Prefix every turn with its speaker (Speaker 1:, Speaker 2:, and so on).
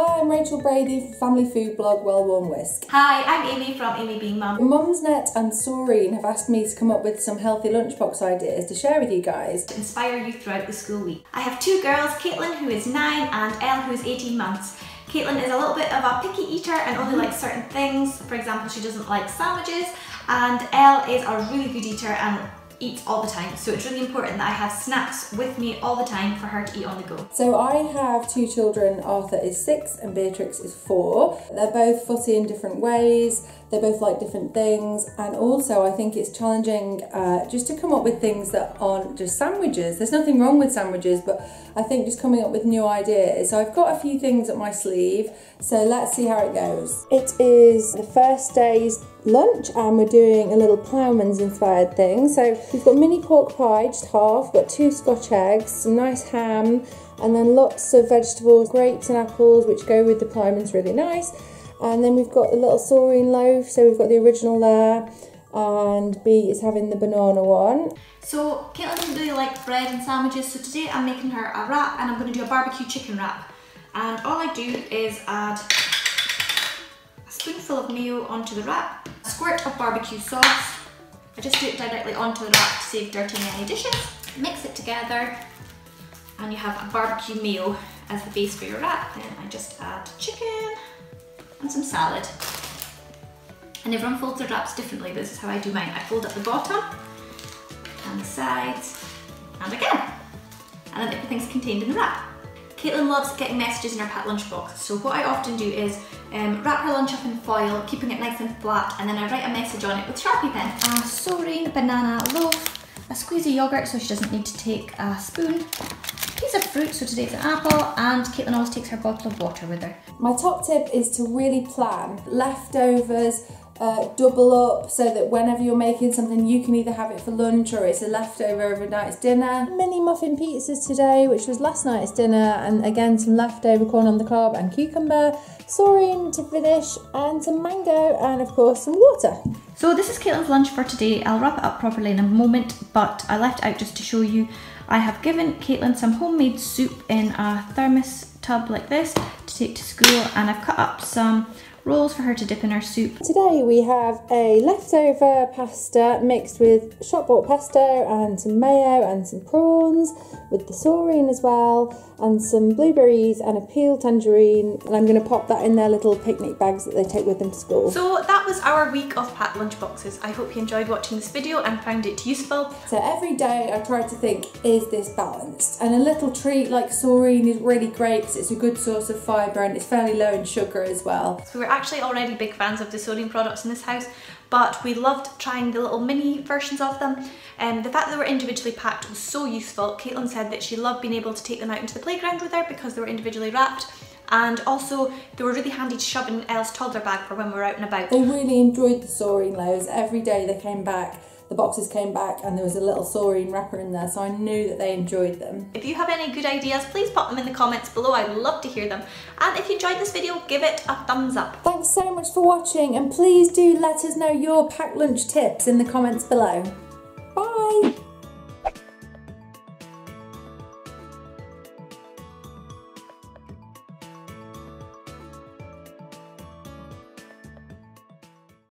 Speaker 1: Hi, I'm Rachel Brady, family food blog Well Worn Whisk.
Speaker 2: Hi, I'm Amy from Amy Being Mum.
Speaker 1: Mumsnet and Soreen have asked me to come up with some healthy lunchbox ideas to share with you guys.
Speaker 2: To inspire you throughout the school week. I have two girls, Caitlin who is 9 and Elle who is 18 months. Caitlin is a little bit of a picky eater and only mm-hmm. likes certain things. For example, she doesn't like sandwiches and Elle is a really good eater and eats all the time. So it's really important that I have snacks with me all the time for her to eat on the go.
Speaker 1: So I have two children, Arthur is six and Beatrix is four. They're both fussy in different ways. They both like different things, and also I think it's challenging uh, just to come up with things that aren't just sandwiches. There's nothing wrong with sandwiches, but I think just coming up with new ideas. So I've got a few things up my sleeve, so let's see how it goes. It is the first day's lunch, and we're doing a little ploughman's inspired thing. So we've got mini pork pie, just half, got two scotch eggs, some nice ham, and then lots of vegetables, grapes and apples, which go with the ploughman's really nice. And then we've got the little Soreen loaf, so we've got the original there, and B is having the banana one.
Speaker 2: So Caitlin doesn't really like bread and sandwiches, so today I'm making her a wrap and I'm going to do a barbecue chicken wrap. And all I do is add a spoonful of mayo onto the wrap, a squirt of barbecue sauce. I just do it directly onto the wrap to save dirtying any dishes. Mix it together and you have a barbecue mayo as the base for your wrap. Then I just add chicken and some salad. And everyone folds their wraps differently, this is how I do mine. I fold at the bottom and the sides and again. And then everything's contained in the wrap. Caitlin loves getting messages in her packed lunchbox, so what I often do is um, wrap her lunch up in foil, keeping it nice and flat, and then I write a message on it with Sharpie pen. A Soreen banana loaf, a squeeze of yogurt so she doesn't need to take a spoon, piece of fruit, so today it's an apple, and Caitlin always takes her bottle of water with her.
Speaker 1: My top tip is to really plan leftovers, uh, double up so that whenever you're making something you can either have it for lunch or it's a leftover of a night's dinner. Mini muffin pizzas today which was last night's dinner and again some leftover corn on the cob and cucumber, Soreen to finish and some mango and of course some water.
Speaker 2: So this is Caitlin's lunch for today. I'll wrap it up properly in a moment but I left out just to show you I have given Caitlin some homemade soup in a thermos tub like this to take to school and I've cut up some rolls for her to dip in her soup.
Speaker 1: Today we have a leftover pasta mixed with shop bought pesto and some mayo and some prawns with the Soreen as well and some blueberries and a peeled tangerine and I'm going to pop that in their little picnic bags that they take with them to school.
Speaker 2: So that was our week of packed lunchboxes. I hope you enjoyed watching this video and found it useful.
Speaker 1: So every day I try to think, is this balanced? And a little treat like Soreen is really great because it's a good source of fibre and it's fairly low in sugar as well.
Speaker 2: So we're actually already big fans of the Soreen products in this house but we loved trying the little mini versions of them and the fact that they were individually packed was so useful. Caitlin said that she loved being able to take them out into the playground with her because they were individually wrapped and also they were really handy to shove in Elle's toddler bag for when we are out and about.
Speaker 1: They really enjoyed the Soreen loaves. Every day they came back the boxes came back and there was a little Soreen wrapper in there so I knew that they enjoyed them.
Speaker 2: If you have any good ideas please pop them in the comments below I'd love to hear them and if you enjoyed this video give it a thumbs up.
Speaker 1: Thanks so much for watching and please do let us know your packed lunch tips in the comments below. Bye!